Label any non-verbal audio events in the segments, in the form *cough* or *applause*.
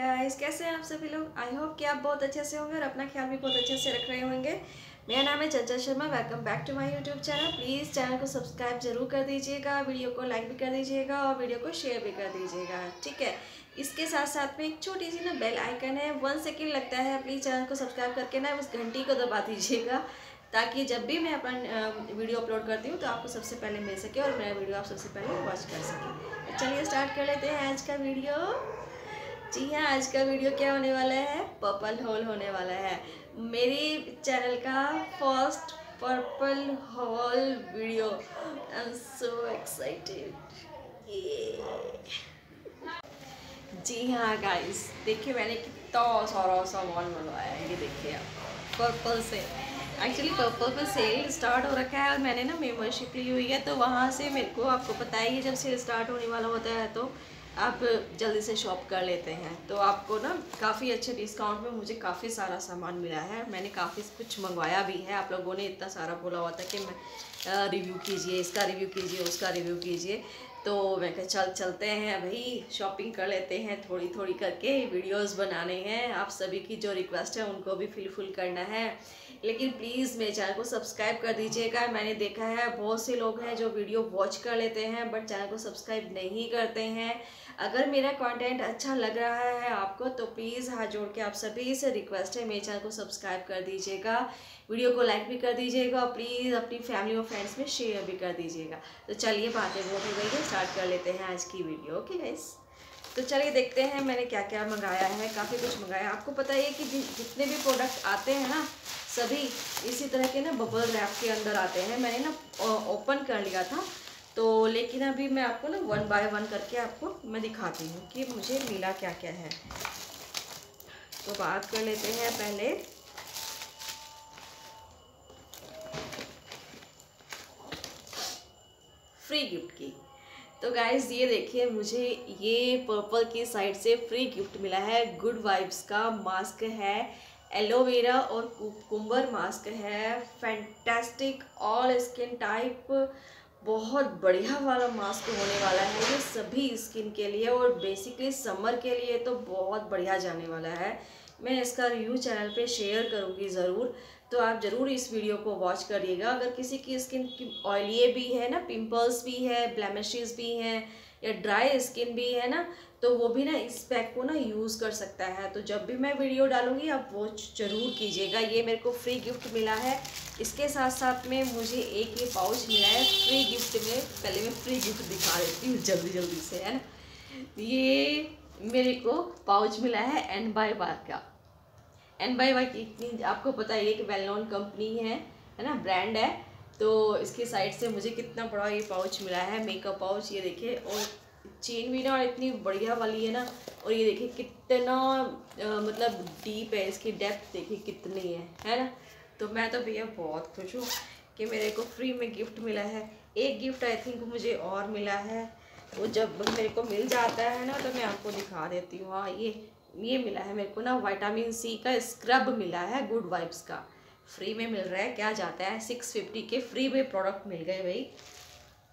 Guys कैसे हैं आप सभी लोग? आई होप कि आप बहुत अच्छे से होंगे और अपना ख्याल भी बहुत अच्छे से रख रहे होंगे। मेरा नाम है Chanchal Sharma welcome back to my YouTube channel please channel को सब्सक्राइब ज़रूर कर दीजिएगा वीडियो को लाइक भी कर दीजिएगा और वीडियो को शेयर भी कर दीजिएगा, ठीक है? इसके साथ साथ में एक छोटी सी ना बेल आइकन है। वन सेकेंड लगता है प्लीज़ चैनल को सब्सक्राइब करके ना उस घंटी को दबा दीजिएगा, ताकि जब भी मैं अपना वीडियो अपलोड करती हूँ तो आपको सबसे पहले मिल सके और मेरा वीडियो आप सबसे पहले वॉच कर सकें। चलिए स्टार्ट कर लेते हैं आज का वीडियो जी हाँ आज का वीडियो क्या होने वाला है? पर्पल होल होने वाला है। मेरी चैनल का first purple hole video I am so excited जी हाँ गाइस देखिए, मैंने कितना सारा सामान मंगवाया है। ये देखिए आप पर्पल से एक्चुअली पर्पल पर सेल स्टार्ट हो रखा है और मैंने ना मेम्बरशिप ली हुई है तो वहाँ से मेरे को आपको पता ही है जब सेल स्टार्ट होने वाला होता है तो आप जल्दी से शॉप कर लेते हैं। तो आपको ना काफ़ी अच्छे डिस्काउंट में मुझे काफ़ी सारा सामान मिला है। मैंने काफ़ी कुछ मंगवाया भी है। आप लोगों ने इतना सारा बोला हुआ था कि मैं रिव्यू कीजिए, इसका रिव्यू कीजिए, उसका रिव्यू कीजिए। तो मैं कह, चल, चलते हैं भाई शॉपिंग कर लेते हैं थोड़ी थोड़ी करके वीडियोस बनाने हैं। आप सभी की जो रिक्वेस्ट है, उनको भी फिलफुल करना है। लेकिन प्लीज़ मेरे चैनल को सब्सक्राइब कर दीजिएगा। मैंने देखा है बहुत से लोग हैं जो वीडियो वॉच कर लेते हैं बट चैनल को सब्सक्राइब नहीं करते हैं। अगर मेरा कंटेंट अच्छा लग रहा है आपको तो प्लीज़ हाथ जोड़ के आप सभी से रिक्वेस्ट है मेरे चैनल को सब्सक्राइब कर दीजिएगा। वीडियो को लाइक भी कर दीजिएगा और प्लीज़ अपनी फैमिली और फ्रेंड्स में शेयर भी कर दीजिएगा। तो चलिए बातें बहुत हो गई है स्टार्ट कर लेते हैं आज की वीडियो ओके गाइस तो चलिए देखते हैं मैंने क्या क्या मंगाया है, काफ़ी कुछ मंगाया है। आपको पता है कि जितने भी प्रोडक्ट आते हैं ना सभी इसी तरह के ना बबल रैप के अंदर आते हैं। मैंने ना ओपन कर लिया था। तो लेकिन अभी मैं आपको ना वन बाय वन करके आपको मैं दिखाती हूँ कि मुझे मिला क्या क्या है। तो बात कर लेते हैं पहले। फ्री गिफ्ट की। तो गाइज़ ये देखिए, मुझे ये पर्पल की साइड से फ्री गिफ्ट मिला है। गुड वाइब्स का मास्क है। एलोवेरा और कुकुम्बर मास्क है। फैंटेस्टिक ऑल स्किन टाइप बहुत बढ़िया वाला मास्क होने वाला है ये सभी स्किन के लिए और बेसिकली समर के लिए तो बहुत बढ़िया जाने वाला है। मैं इसका रिव्यू चैनल पे शेयर करूँगी ज़रूर। तो आप ज़रूर इस वीडियो को वॉच करिएगा। अगर किसी की स्किन ऑयली भी है ना पिंपल्स भी है ब्लैमिशेस भी हैं या ड्राई स्किन भी है ना तो वो भी ना इस पैक को ना यूज़ कर सकता है। तो जब भी मैं वीडियो डालूँगी, आप वो ज़रूर कीजिएगा। ये मेरे को फ्री गिफ्ट मिला है। इसके साथ साथ में मुझे एक ये पाउच मिला है फ्री गिफ्ट में। पहले मैं फ्री गिफ्ट दिखा देती हूँ जल्दी जल्दी से, है ना? ये मेरे को पाउच मिला है एन बाय बार का। एन बाई वाई की इतनी, आपको पता है एक वेल नोन कंपनी है है ना? ब्रांड है। तो इसकी साइड से मुझे कितना बड़ा ये पाउच मिला है मेकअप पाउच ये देखिए। और चेन भी ना इतनी बढ़िया वाली है ना और ये देखिए कितना आ, मतलब डीप है इसकी डेप्थ देखिए कितनी है है ना? तो मैं तो भैया बहुत खुश हूँ कि मेरे को फ्री में गिफ्ट मिला है। एक गिफ्ट आई थिंक मुझे और मिला है। वो जब मेरे को मिल जाता है ना तो मैं आपको दिखा देती हूँ। हाँ ये ये मिला है मेरे को ना वाइटामिन सी का स्क्रब मिला है गुड वाइब्स का। फ्री में मिल रहा है क्या जाता है? सिक्स फिफ्टी के फ्री में प्रोडक्ट मिल गए भाई।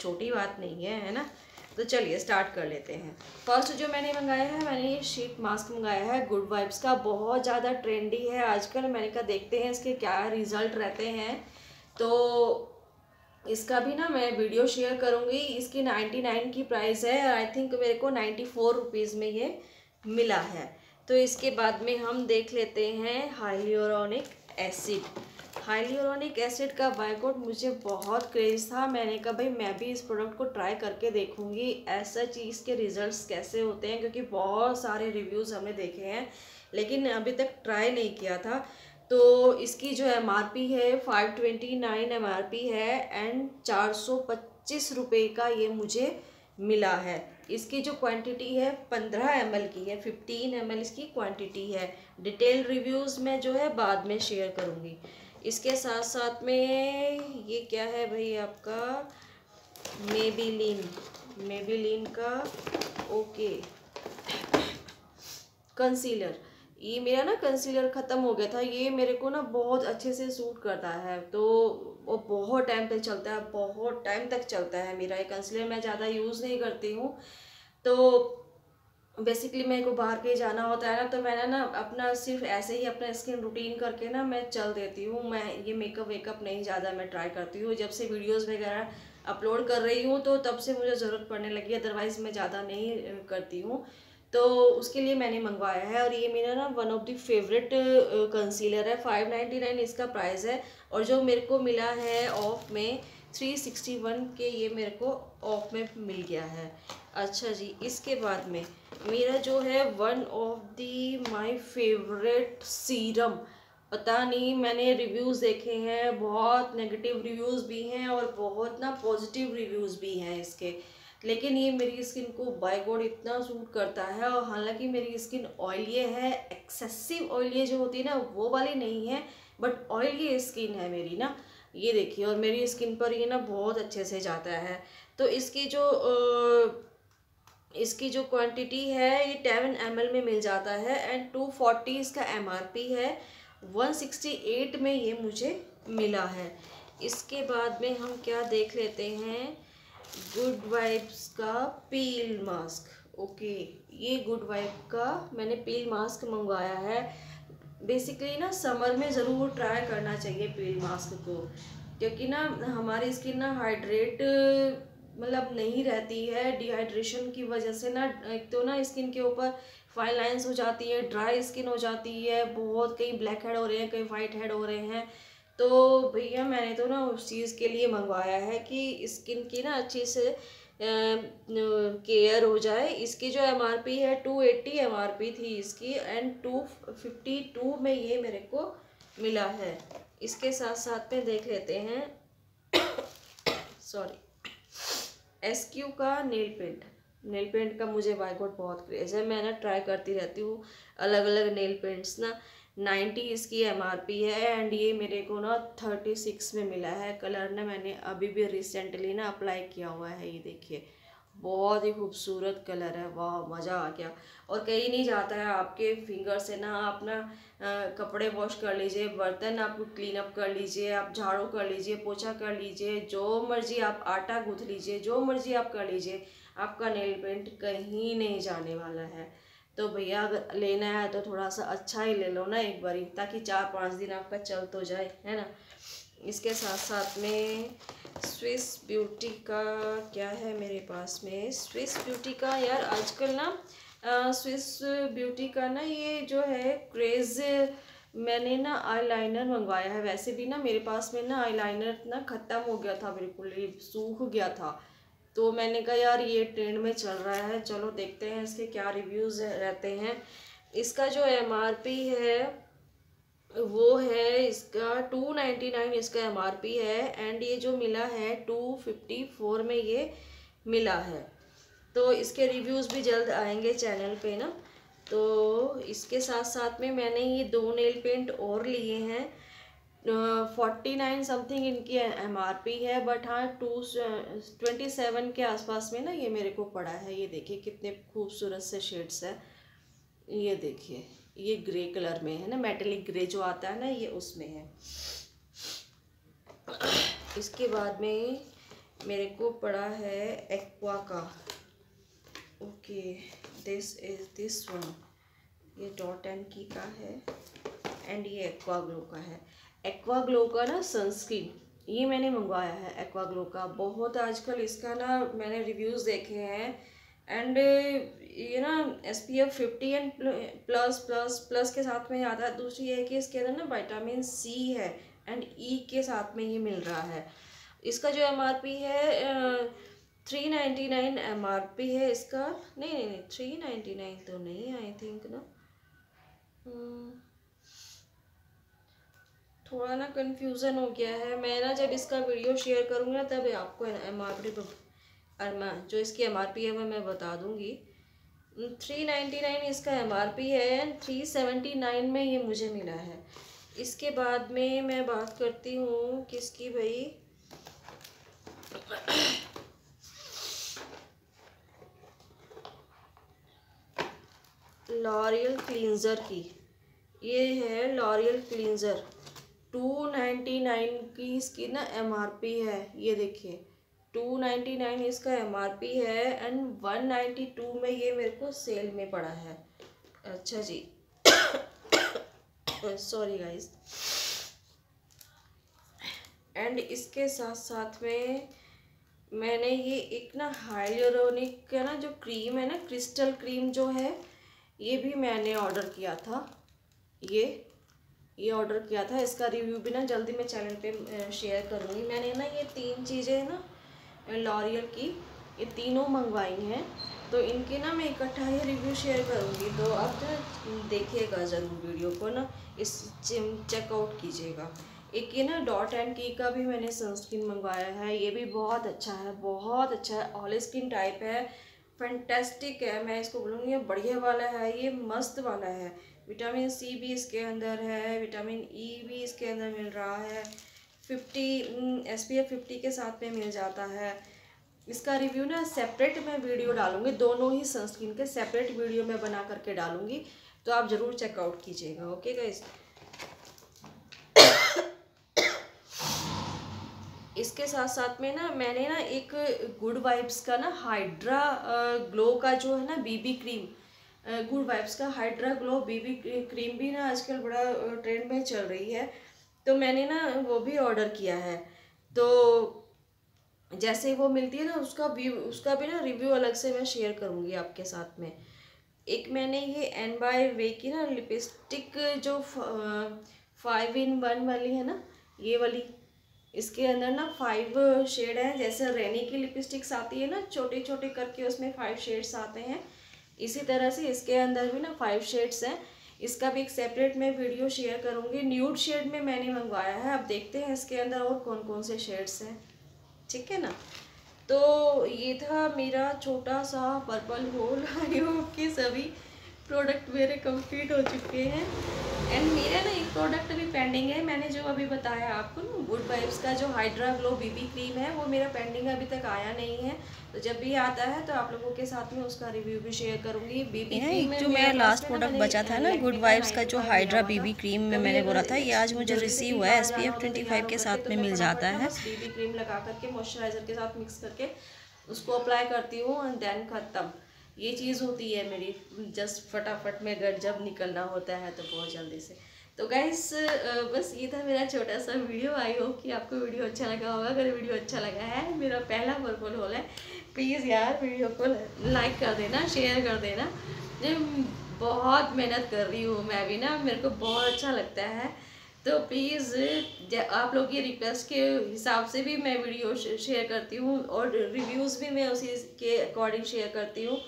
छोटी बात नहीं है है ना? तो चलिए स्टार्ट कर लेते हैं। फ़र्स्ट जो मैंने मंगाया है, मैंने ये शीट मास्क मंगाया है गुड वाइब्स का। बहुत ज़्यादा ट्रेंडी है आजकल। मैंने कहा देखते हैं इसके क्या रिज़ल्ट रहते हैं। तो इसका भी ना मैं वीडियो शेयर करूँगी। इसकी नाइन्टी नाइन की प्राइस है। आई थिंक मेरे को नाइन्टी फोर रुपीज़ में ये मिला है। तो इसके बाद में हम देख लेते हैं हाइलियोरॉनिक एसिड हाइलियोरॉनिक एसिड का बायकोट मुझे बहुत क्रेज़ था। मैंने कहा, भाई, मैं भी इस प्रोडक्ट को ट्राई करके देखूँगी। ऐसा चीज़ के रिज़ल्ट्स कैसे होते हैं? क्योंकि बहुत सारे रिव्यूज़ हमने देखे हैं, लेकिन अभी तक ट्राई नहीं किया था। तो इसकी जो एम आर पी है five twenty nine M R P है एंड चार सौ पच्चीस रुपये का ये मुझे मिला है। इसकी जो क्वांटिटी है, पंद्रह एम की है फिफ्टीन एम इसकी क्वांटिटी है। डिटेल रिव्यूज़ में जो है बाद में शेयर करूँगी। इसके साथ साथ में ये क्या है भाई आपका? मेबीलिन मेबीलिन का ओके कंसीलर ये मेरा ना कंसीलर ख़त्म हो गया था। ये मेरे को ना बहुत अच्छे से सूट करता है। तो वो बहुत टाइम तक चलता है, बहुत टाइम तक चलता है मेरा ये कंसीलर मैं ज़्यादा यूज़ नहीं करती हूँ। तो बेसिकली मेरे को बाहर कहीं जाना होता है ना तो मैंने ना अपना सिर्फ़ ऐसे ही अपना स्किन रूटीन करके ना मैं चल देती हूँ। मैं ये मेकअप वेकअप नहीं ज़्यादा मैं ट्राई करती हूँ। जब से वीडियोस वगैरह अपलोड कर रही हूँ तो तब से मुझे ज़रूरत पड़ने लगी अदरवाइज़ मैं ज़्यादा नहीं करती हूँ। तो उसके लिए मैंने मंगवाया है और ये मेरा ना one of the favourite concealer है। फाइव नाइन्टी नाइन इसका प्राइस है और जो मेरे को मिला है ऑफ़ में थ्री सिक्सटी वन के ये मेरे को ऑफ़ में मिल गया है। अच्छा जी, इसके बाद में मेरा जो है one of the my favourite serum पता नहीं, मैंने रिव्यूज़ देखे हैं, बहुत नेगेटिव रिव्यूज़ भी हैं और बहुत ना पॉजिटिव रिव्यूज़ भी हैं इसके। लेकिन ये मेरी स्किन को बाय गॉड इतना सूट करता है और हालाँकि मेरी स्किन ऑयली है एक्सेसिव ऑयली जो होती है ना, वो वाली नहीं है बट ऑयली स्किन है मेरी ना। ये देखिए, और मेरी स्किन पर ये ना बहुत अच्छे से जाता है। तो इसकी जो इसकी जो क्वांटिटी है, ये टेवन एम में मिल जाता है एंड टू फोर्टी इसका एम है। वन सिक्सटी एट में ये मुझे मिला है। इसके बाद में हम क्या देख लेते हैं? गुड वाइब्स का पील मास्क ओके ये गुड वाइब का मैंने पील मास्क मंगवाया है। बेसिकली ना समर में ज़रूर ट्राई करना चाहिए पील मास्क को। क्योंकि ना हमारी स्किन ना हाइड्रेट मतलब नहीं रहती है डिहाइड्रेशन की वजह से ना, एक तो ना स्किन के ऊपर फाइन लाइन्स हो जाती है ड्राई स्किन हो जाती है, बहुत कहीं ब्लैक हेड हो रहे हैं, कहीं वाइट हेड हो रहे हैं। तो भैया, मैंने तो ना उस चीज़ के लिए मंगवाया है कि स्किन की ना अच्छी से केयर हो जाए। इसकी जो एम आर पी है two eighty M R P थी इसकी एंड टू फिफ्टी टू में ये मेरे को मिला है। इसके साथ साथ में देख लेते हैं। *coughs* सॉरी एस क्यू का नेल पेंट नेल पेंट का मुझे बाइकआउट बहुत क्रेज़ है मैं ना ट्राई करती रहती हूँ अलग अलग नेल पेंट्स ना। नाइन्टी इसकी एम आर पी है एंड ये मेरे को ना थर्टी सिक्स में मिला है। कलर ना मैंने अभी भी रिसेंटली ना अप्लाई किया हुआ है, ये देखिए। बहुत ही खूबसूरत कलर है, वाह, मज़ा आ गया। और कहीं नहीं जाता है, आपके फिंगर से ना आप ना कपड़े वॉश कर लीजिए, बर्तन आप क्लीन अप कर लीजिए, आप झाड़ू कर लीजिए, पोछा कर लीजिए, जो मर्ज़ी आप आटा गूँथ लीजिए, जो मर्ज़ी आप कर लीजिए, आपका नेल पेंट कहीं नहीं जाने वाला है। तो भैया अगर लेना है तो थोड़ा सा अच्छा ही ले लो ना एक बारी, ताकि चार पाँच दिन आपका चल तो जाए, है ना? इसके साथ साथ में स्विस ब्यूटी का क्या है मेरे पास में? स्विस ब्यूटी का यार आजकल ना स्विस ब्यूटी का ना ये जो है क्रेज़ मैंने ना आईलाइनर मंगवाया है। वैसे भी ना मेरे पास में ना आईलाइनर ना ख़त्म हो गया था बिल्कुल सूख गया था। तो मैंने कहा यार ये ट्रेंड में चल रहा है, चलो देखते हैं इसके क्या रिव्यूज़ रहते हैं। इसका जो एमआरपी है वो है इसका टू नाइन्टी नाइन इसका एम आर पी है एंड ये जो मिला है टू फिफ्टी फोर में ये मिला है। तो इसके रिव्यूज़ भी जल्द आएँगे चैनल पे ना। तो इसके साथ साथ में मैंने ये दो नेल पेंट और लिए हैं। फोर्टी नाइन समथिंग इनकी एम आर पी है बट हाँ टू ट्वेंटी सेवन के आसपास में ना ये मेरे को पड़ा है। ये देखिए कितने खूबसूरत से शेड्स है। ये देखिए। ये ग्रे कलर में है ना मेटेलिक ग्रे जो आता है ना, ये उसमें है। इसके बाद में मेरे को पड़ा है एक्वा का। Okay this is this one ये डॉट एंड की का है एंड ये एक्वा ग्लो का है। एक्वा ग्लो का ना सनस्क्रीन ये मैंने मंगवाया है एक्वा ग्लो का। बहुत आजकल इसका ना मैंने रिव्यूज़ देखे हैं एंड ये ना S P F fifty and plus plus plus के साथ में आता है, दूसरी है कि इसके अंदर ना विटामिन सी है एंड ई e के साथ में ये मिल रहा है। इसका जो एम आर पी है three ninety nine M R P है इसका। नहीं नहीं नहीं थ्री नाइन्टी नाइन तो नहीं आई थिंक ना। hmm. थोड़ा ना कन्फ्यूज़न हो गया है। मैं ना जब इसका वीडियो शेयर करूँगी ना, तब आपको एम आर पी जो इसकी एम आर पी है वो मैं बता दूँगी। थ्री नाइन्टी नाइन इसका एम आर पी है एंड थ्री सेवेंटी नाइन में ये मुझे मिला है। इसके बाद में मैं बात करती हूँ किसकी भाई। लॉरियल क्लिनज़र की। ये है L'Oreal cleanser two ninety nine की इसकी ना एम आर पी है। ये देखिए। टू नाइन्टी नाइन इसका एम आर पी है एंड वन नाइन्टी टू में ये मेरे को सेल में पड़ा है। अच्छा जी। सॉरी गाइस एंड इसके साथ साथ में मैंने ये एक ना हाइलोरोनिक का ना जो क्रीम है ना क्रिस्टल क्रीम जो है, ये भी मैंने ऑर्डर किया था। ये ये ऑर्डर किया था। इसका रिव्यू भी ना जल्दी मैं चैनल पे शेयर करूँगी। मैंने ना ये तीन चीज़ें ना लॉरियल की ये तीनों मंगवाई हैं। तो इनके ना मैं इकट्ठा ही रिव्यू शेयर करूँगी। तो आप जो देखिएगा ज़रूर वीडियो को ना। इस चेकआउट कीजिएगा। एक ये ना डॉट एंड की का भी मैंने सनस्क्रीन मंगवाया है। ये भी बहुत अच्छा है, बहुत अच्छा है। ऑल स्किन टाइप है फैंटेस्टिक है। मैं इसको बोलूँगी ये बढ़िया वाला है, ये मस्त वाला है। विटामिन सी भी इसके अंदर है विटामिन ई e भी इसके अंदर मिल रहा है। Fifty S P F fifty के साथ में मिल जाता है। इसका रिव्यू ना सेपरेट मैं वीडियो डालूँगी, दोनों ही सनस्क्रीन के सेपरेट वीडियो मैं बना करके डालूँगी तो आप ज़रूर चेकआउट कीजिएगा ओके गाइस इसके साथ साथ में ना मैंने ना एक गुड वाइब्स का ना हाइड्रा ग्लो का जो है ना बीबी क्रीम गुड वाइब्स का हाइड्रा ग्लो बीबी क्रीम भी ना आजकल बड़ा ट्रेंड में चल रही है। तो मैंने ना वो भी ऑर्डर किया है। तो जैसे वो मिलती है ना, उसका भी उसका भी ना रिव्यू अलग से मैं शेयर करूँगी आपके साथ में। एक मैंने ये एन बाय वे की ना लिपस्टिक जो फाइव इन वन वाली है ना, ये वाली, इसके अंदर ना फाइव शेड है। जैसे रेनी की लिपस्टिक्स आती है ना छोटे छोटे करके उसमें फाइव शेड्स आते हैं। इसी तरह से इसके अंदर भी ना फाइव शेड्स हैं। इसका भी एक सेपरेट मैं वीडियो शेयर करूँगी। न्यूड शेड में मैंने मंगवाया है। आप देखते हैं इसके अंदर और कौन कौन से शेड्स हैं। ठीक है ना? तो ये था मेरा छोटा सा पर्पल होल आई होप कि सभी प्रोडक्ट मेरे कंप्लीट हो चुके हैं। एंड मेरा ना एक प्रोडक्ट अभी पेंडिंग है। मैंने जो अभी बताया आपको ना गुड वाइब्स का जो हाइड्रा ग्लो बीबी क्रीम है वो मेरा पेंडिंग अभी तक आया नहीं है। तो जब भी आता है तो आप लोगों के साथ में उसका रिव्यू भी शेयर करूँगी। बीबी क्रीम जो मेरा लास्ट प्रोडक्ट बचा था ना गुड वाइब्स का जो हाइड्रा बीबी क्रीम में मैंने बोला था ये आज मुझे रिसीव हुआ है S P F twenty five के साथ में मिल जाता है बीबी क्रीम लगा करके मॉइस्चराइजर के साथ मिक्स करके उसको अप्लाई करती हूँ एंड देन ख़त्म। ये चीज़ होती है मेरी जस्ट फटाफट में अगर जब निकलना होता है तो बहुत जल्दी से। तो गाइस बस ये था मेरा छोटा सा वीडियो आई होप कि आपको वीडियो अच्छा लगा होगा. अगर वीडियो अच्छा लगा है, मेरा पहला पर्पल होल है प्लीज़ यार वीडियो को लाइक कर देना शेयर कर देना. बहुत मेहनत कर रही हूँ मैं भी ना. मेरे को बहुत अच्छा लगता है. तो प्लीज़ आप लोग की रिक्वेस्ट के हिसाब से भी मैं वीडियो शेयर करती हूँ और रिव्यूज़ भी मैं उसी के अकॉर्डिंग शेयर करती हूँ.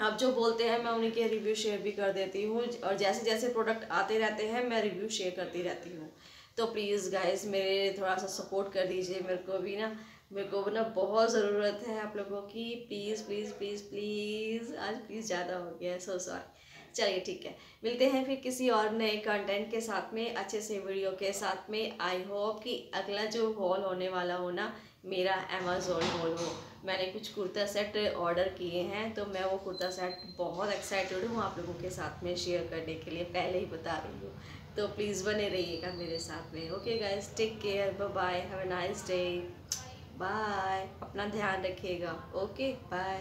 आप जो बोलते हैं, मैं उन्हीं के रिव्यू शेयर भी कर देती हूँ और जैसे जैसे प्रोडक्ट आते रहते हैं, मैं रिव्यू शेयर करती रहती हूँ। तो प्लीज़ गाइस मेरे थोड़ा सा सपोर्ट कर दीजिए मेरे को भी ना। मेरे को ना बहुत ज़रूरत है आप लोगों की। प्लीज़ प्लीज़ प्लीज़ प्लीज़ आज प्लीज़ ज़्यादा हो गया है सो सॉरी चलिए ठीक है, मिलते हैं फिर किसी और नए कंटेंट के साथ में, अच्छे से वीडियो के साथ में। आई होप कि अगला जो हॉल होने वाला हो ना मेरा अमेज़ोन हो मैंने कुछ कुर्ता सेट ऑर्डर किए हैं तो मैं वो कुर्ता सेट बहुत एक्साइटेड हूँ आप लोगों के साथ में शेयर करने के लिए, पहले ही बता रही हूँ। तो प्लीज़ बने रहिएगा मेरे साथ में okay guys take care bye have a nice day bye अपना ध्यान रखिएगा ओके बाय